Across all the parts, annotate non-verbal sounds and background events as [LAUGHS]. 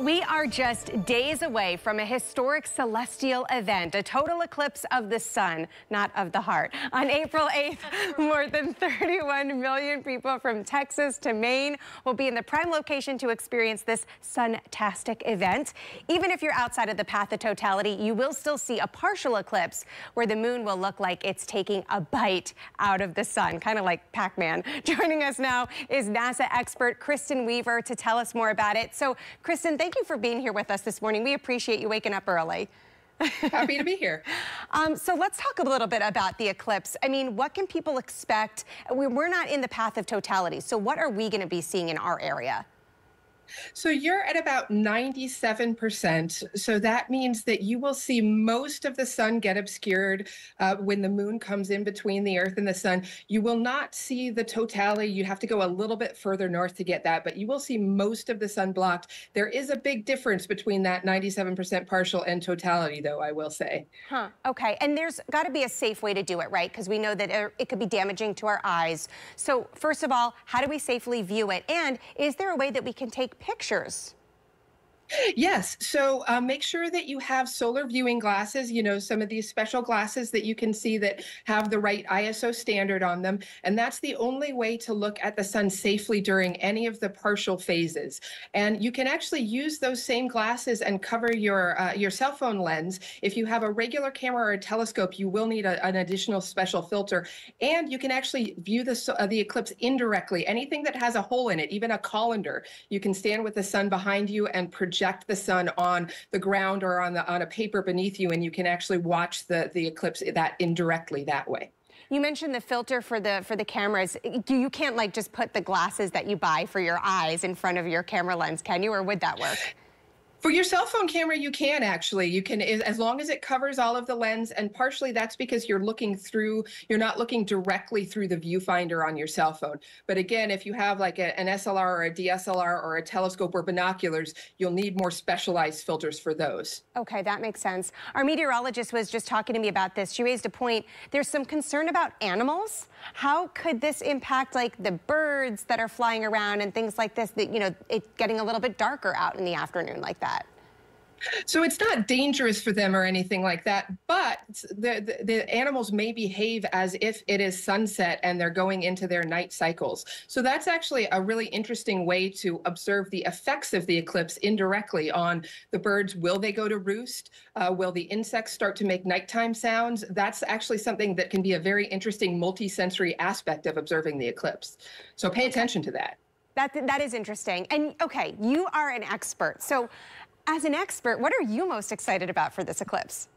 We are just days away from a historic celestial event, a total eclipse of the sun, not of the heart. On April 8th, [LAUGHS] more than 31 million people from Texas to Maine will be in the prime location to experience this suntastic event. Even if you're outside of the path of totality, you will still see a partial eclipse where the moon will look like it's taking a bite out of the sun, kind of like Pac-Man. [LAUGHS] Joining us now is NASA expert Kristen Weaver to tell us more about it. So, Kristen, thank you for being here with us this morning. We appreciate you waking up early. [LAUGHS] Happy to be here. um, so let's talk a little bit about the eclipse. I mean, what can people expect? We're not in the path of totality. So what are we going to be seeing in our area? So you're at about 97%. So that means that you will see most of the sun get obscured uh, when the moon comes in between the earth and the sun. You will not see the totality. You have to go a little bit further north to get that, but you will see most of the sun blocked. There is a big difference between that 97% partial and totality, though, I will say. Huh. Okay. And there's got to be a safe way to do it, right? Because we know that it could be damaging to our eyes. So first of all, how do we safely view it? And is there a way that we can take pictures. Yes. So uh, make sure that you have solar viewing glasses, you know, some of these special glasses that you can see that have the right ISO standard on them. And that's the only way to look at the sun safely during any of the partial phases. And you can actually use those same glasses and cover your uh, your cell phone lens. If you have a regular camera or a telescope, you will need a, an additional special filter. And you can actually view the, uh, the eclipse indirectly. Anything that has a hole in it, even a colander, you can stand with the sun behind you and project project the sun on the ground or on the on a paper beneath you, and you can actually watch the the eclipse that indirectly that way. You mentioned the filter for the for the cameras. You can't like just put the glasses that you buy for your eyes in front of your camera lens, can you? Or would that work? For your cell phone camera, you can actually. You can, as long as it covers all of the lens, and partially that's because you're looking through, you're not looking directly through the viewfinder on your cell phone. But again, if you have like a, an SLR or a DSLR or a telescope or binoculars, you'll need more specialized filters for those. Okay, that makes sense. Our meteorologist was just talking to me about this. She raised a point. There's some concern about animals. How could this impact like the birds that are flying around and things like this that, you know, it getting a little bit darker out in the afternoon like that? So it's not dangerous for them or anything like that, but the, the, the, animals may behave as if it is sunset and they're going into their night cycles. So that's actually a really interesting way to observe the effects of the eclipse indirectly on the birds. Will they go to roost? Uh, will the insects start to make nighttime sounds? That's actually something that can be a very interesting multisensory aspect of observing the eclipse. So pay attention to that. That, that is interesting. And okay, you are an expert. So as an expert, what are you most excited about for this eclipse?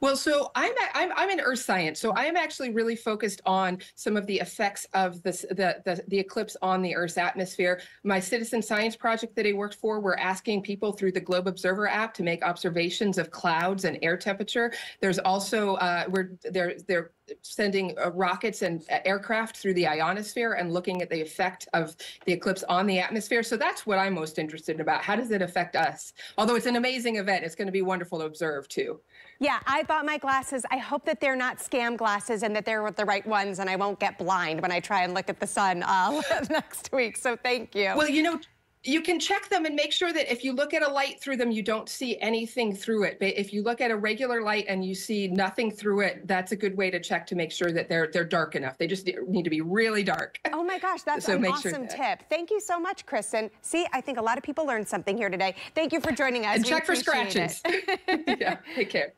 Well, so I'm, I'm I'm in earth science, so I'm actually really focused on some of the effects of this the, the the eclipse on the Earth's atmosphere. My citizen science project that I worked for, we're asking people through the Globe Observer app to make observations of clouds and air temperature. There's also uh, we're they're they're sending uh, rockets and uh, aircraft through the ionosphere and looking at the effect of the eclipse on the atmosphere. So that's what I'm most interested about. How does it affect us? Although it's an amazing event, it's going to be wonderful to observe too. Yeah, I bought my glasses. I hope that they're not scam glasses and that they're the right ones and I won't get blind when I try and look at the sun uh, [LAUGHS] next week. So thank you. Well, you know, you can check them and make sure that if you look at a light through them, you don't see anything through it. But if you look at a regular light and you see nothing through it, that's a good way to check to make sure that they're they're dark enough. They just need to be really dark. Oh my gosh, that's so an awesome sure tip. Thank you so much, Kristen. See, I think a lot of people learned something here today. Thank you for joining us. And we check for scratches. [LAUGHS] yeah, take care.